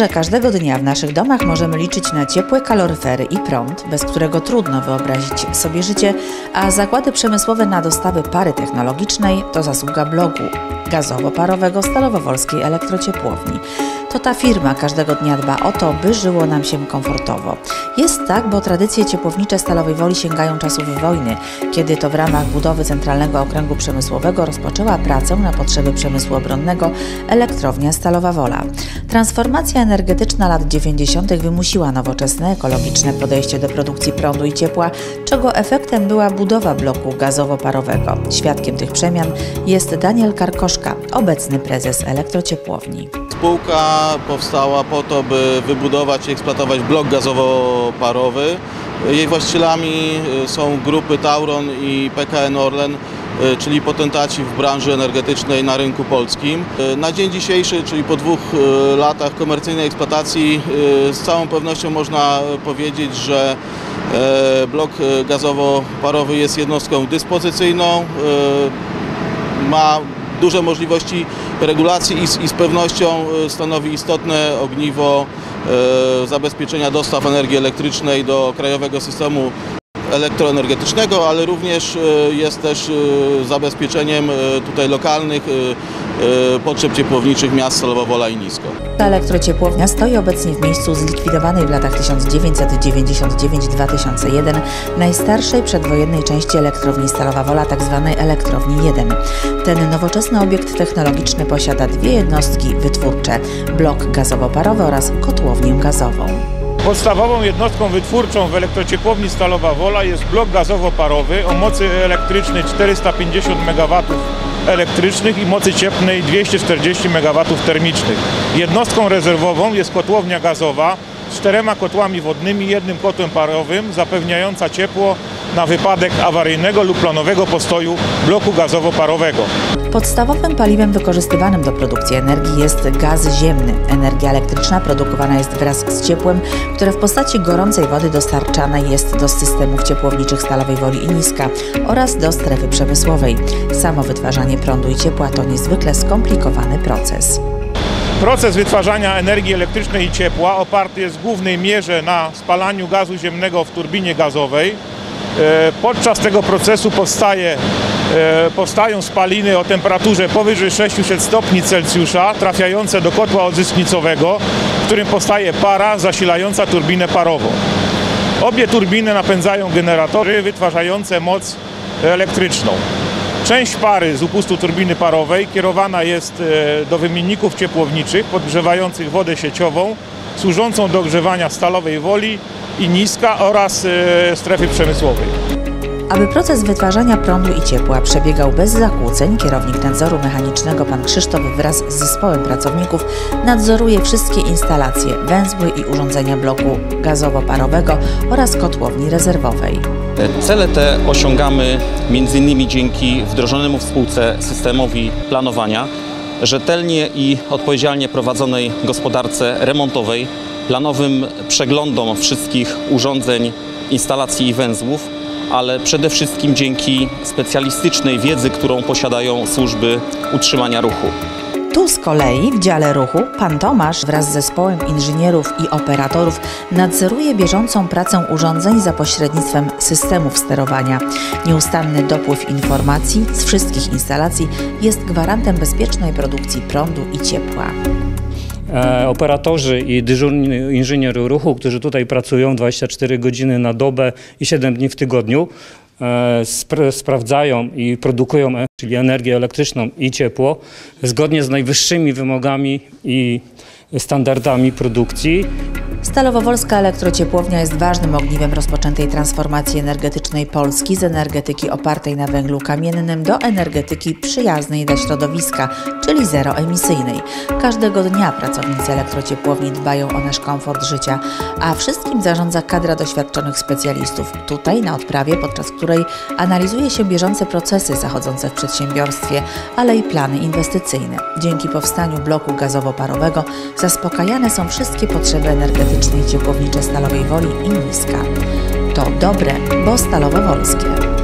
że każdego dnia w naszych domach możemy liczyć na ciepłe kaloryfery i prąd, bez którego trudno wyobrazić sobie życie, a zakłady przemysłowe na dostawy pary technologicznej to zasługa bloku gazowo-parowego Stalowo-Wolskiej Elektrociepłowni. To ta firma każdego dnia dba o to, by żyło nam się komfortowo. Jest tak, bo tradycje ciepłownicze Stalowej Woli sięgają czasów wojny, kiedy to w ramach budowy Centralnego Okręgu Przemysłowego rozpoczęła pracę na potrzeby przemysłu obronnego elektrownia Stalowa Wola. Transformacja energetyczna lat 90. wymusiła nowoczesne, ekologiczne podejście do produkcji prądu i ciepła, czego efektem była budowa bloku gazowo-parowego. Świadkiem tych przemian jest Daniel Karkoszka, obecny prezes elektrociepłowni. Spółka powstała po to, by wybudować i eksploatować blok gazowo-parowy. Jej właścicielami y, są grupy Tauron i PKN Orlen, y, czyli potentaci w branży energetycznej na rynku polskim. Y, Na dzień dzisiejszy, czyli po dwóch latach komercyjnej eksploatacji, z całą pewnością można powiedzieć, że e, blok gazowo-parowy jest jednostką dyspozycyjną, ma duże możliwości regulacji i z, i z pewnością e, stanowi istotne ogniwo e, zabezpieczenia dostaw energii elektrycznej do krajowego systemu elektroenergetycznego, ale również e, jest też zabezpieczeniem tutaj lokalnych potrzeb ciepłowniczych miast Stalowa Wola i Nisko. Ta elektrociepłownia stoi obecnie w miejscu zlikwidowanej w latach 1999-2001 najstarszej przedwojennej części elektrowni Stalowa Wola, tzw. elektrowni 1. Ten nowoczesny obiekt technologiczny posiada dwie jednostki wytwórcze, blok gazowo-parowy oraz kotłownię gazową. Podstawową jednostką wytwórczą w elektrociepłowni Stalowa Wola jest blok gazowo-parowy o mocy elektrycznej 450 MW elektrycznych i mocy cieplnej 240 MW termicznych. Jednostką rezerwową jest kotłownia gazowa czterema kotłami wodnymi jednym kotłem parowym zapewniająca ciepło na wypadek awaryjnego lub planowego postoju bloku gazowo-parowego. Podstawowym paliwem wykorzystywanym do produkcji energii jest gaz ziemny. Energia elektryczna produkowana jest wraz z ciepłem, które w postaci gorącej wody dostarczane jest do systemów ciepłowniczych Stalowej Woli i Niska oraz do strefy przemysłowej. Samo wytwarzanie prądu i ciepła to niezwykle skomplikowany proces. Proces wytwarzania energii elektrycznej i ciepła oparty jest w głównej mierze na spalaniu gazu ziemnego w turbinie gazowej. E, Podczas tego procesu powstaje, e, powstają spaliny o temperaturze powyżej 600 stopni Celsjusza trafiające do kotła odzysknicowego, w którym powstaje para zasilająca turbinę parową. Obie turbiny napędzają generatory wytwarzające moc elektryczną. Część pary z upustu turbiny parowej kierowana jest e, do wymienników ciepłowniczych podgrzewających wodę sieciową, służącą do ogrzewania stalowej woli i niska oraz e, strefy przemysłowej. Aby proces wytwarzania prądu i ciepła przebiegał bez zakłóceń, kierownik nadzoru mechanicznego pan Krzysztof wraz z zespołem pracowników nadzoruje wszystkie instalacje, węzły i urządzenia bloku gazowo-parowego oraz kotłowni rezerwowej. Cele te osiągamy m.in. dzięki wdrożonemu w spółce systemowi planowania, rzetelnie i odpowiedzialnie prowadzonej gospodarce remontowej, planowym przeglądom wszystkich urządzeń, instalacji i węzłów, ale przede wszystkim dzięki specjalistycznej wiedzy, którą posiadają służby utrzymania ruchu. Tu z kolei w dziale ruchu pan Tomasz wraz z zespołem inżynierów i operatorów nadzoruje bieżącą pracę urządzeń za pośrednictwem systemów sterowania. Nieustanny dopływ informacji z wszystkich instalacji jest gwarantem bezpiecznej produkcji prądu i ciepła. E, operatorzy i dyżurni inżynier ruchu, którzy tutaj pracują 24 godziny na dobę i 7 dni w tygodniu, e, spr- sprawdzają i produkują, czyli energię elektryczną i ciepło, zgodnie z najwyższymi wymogami i standardami produkcji. Stalowowolska elektrociepłownia jest ważnym ogniwem rozpoczętej transformacji energetycznej Polski z energetyki opartej na węglu kamiennym do energetyki przyjaznej dla środowiska, czyli zeroemisyjnej. Każdego dnia pracownicy elektrociepłowni dbają o nasz komfort życia, a wszystkim zarządza kadra doświadczonych specjalistów. Tutaj na odprawie, podczas której analizuje się bieżące procesy zachodzące w przedsiębiorstwie, ale i plany inwestycyjne. Dzięki powstaniu bloku gazowo-parowego zaspokajane są wszystkie potrzeby energetyczne i ciepłownicze Stalowej Woli i Niska. To dobre, bo Stalowo Wolskie.